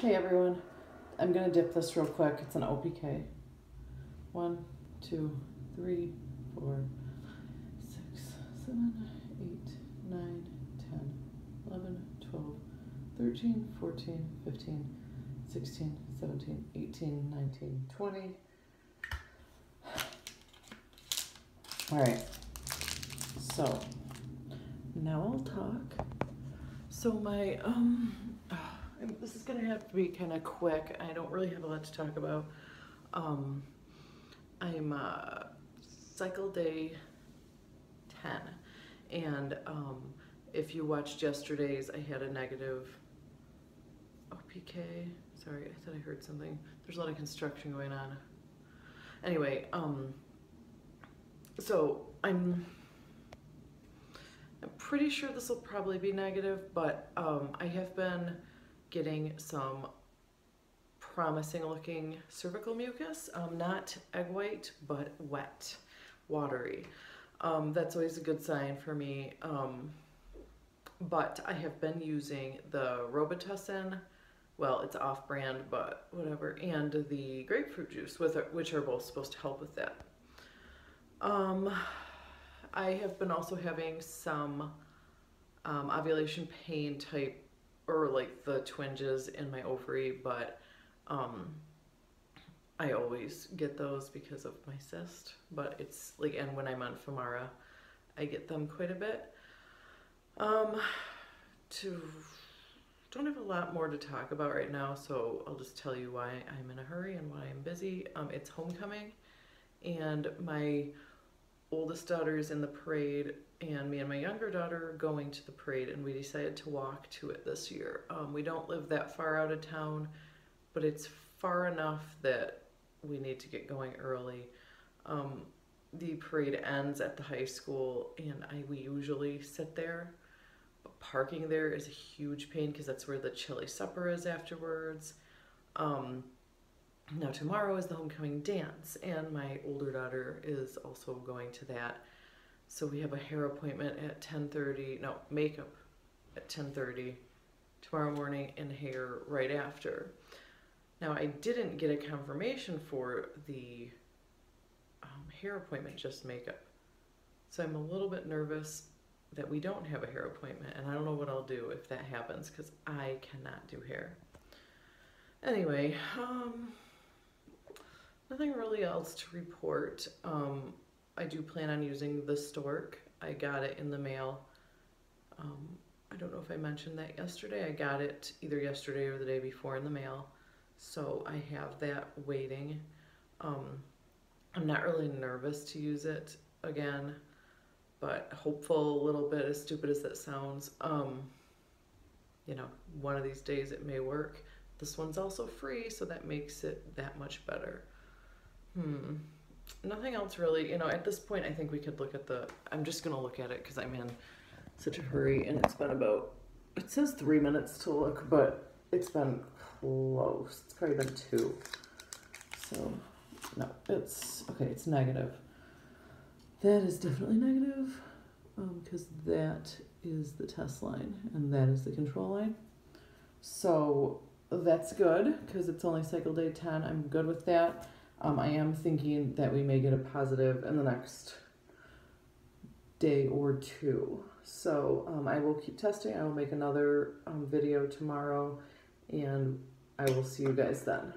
Hey everyone, I'm gonna dip this real quick. It's an OPK. One, two, three, four, six, seven, eight, nine, ten, eleven, twelve, thirteen, fourteen, fifteen, sixteen, seventeen, eighteen, nineteen, twenty. All right. So now I'll talk. So my um this is gonna have to be kind of quick. I don't really have a lot to talk about. Um, I'm uh, cycle day 10 and um, if you watched yesterday's I had a negative OPK sorry I thought I heard something there's a lot of construction going on anyway um so I'm I'm pretty sure this will probably be negative but um, I have been getting some promising looking cervical mucus, um, not egg white, but wet, watery. Um, that's always a good sign for me. Um, but I have been using the Robitussin, well, it's off brand, but whatever, and the grapefruit juice, with which are both supposed to help with that. Um, I have been also having some um, ovulation pain type or like the twinges in my ovary, but um, I always get those because of my cyst. But it's like, and when I'm on Femara, I get them quite a bit. Um, to don't have a lot more to talk about right now, so I'll just tell you why I'm in a hurry and why I'm busy. Um, it's homecoming, and my oldest daughter is in the parade and me and my younger daughter are going to the parade and we decided to walk to it this year. Um, we don't live that far out of town, but it's far enough that we need to get going early. Um, the parade ends at the high school and I we usually sit there. But parking there is a huge pain because that's where the chili supper is afterwards. Um, now tomorrow is the homecoming dance and my older daughter is also going to that so we have a hair appointment at 10.30, no, makeup at 10.30 tomorrow morning and hair right after. Now I didn't get a confirmation for the um, hair appointment, just makeup. So I'm a little bit nervous that we don't have a hair appointment and I don't know what I'll do if that happens because I cannot do hair. Anyway, um, nothing really else to report. Um, I do plan on using the stork. I got it in the mail. Um, I don't know if I mentioned that yesterday. I got it either yesterday or the day before in the mail. So I have that waiting. Um, I'm not really nervous to use it again, but hopeful a little bit, as stupid as that sounds. Um, you know, one of these days it may work. This one's also free, so that makes it that much better. Hmm nothing else really. You know, at this point, I think we could look at the. I'm just gonna look at it because I'm in such a hurry, and it's been about. It says three minutes to look, but it's been close. It's probably been two. So, no, it's okay. It's negative. That is definitely negative, because um, that is the test line, and that is the control line. So that's good because it's only cycle day 10. I'm good with that. Um, I am thinking that we may get a positive in the next day or two. So um, I will keep testing. I will make another um, video tomorrow and I will see you guys then.